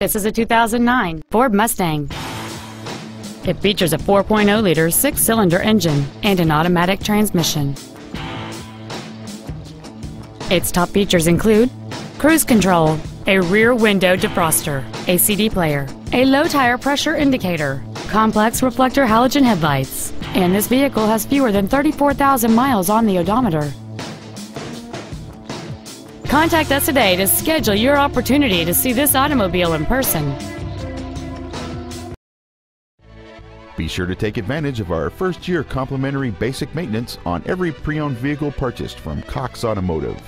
This is a 2009 Ford Mustang. It features a 4.0-liter six-cylinder engine and an automatic transmission. Its top features include cruise control, a rear window defroster, a CD player, a low tire pressure indicator, complex reflector halogen headlights, and this vehicle has fewer than 34,000 miles on the odometer. Contact us today to schedule your opportunity to see this automobile in person. Be sure to take advantage of our first year complimentary basic maintenance on every pre owned vehicle purchased from Cox Automotive.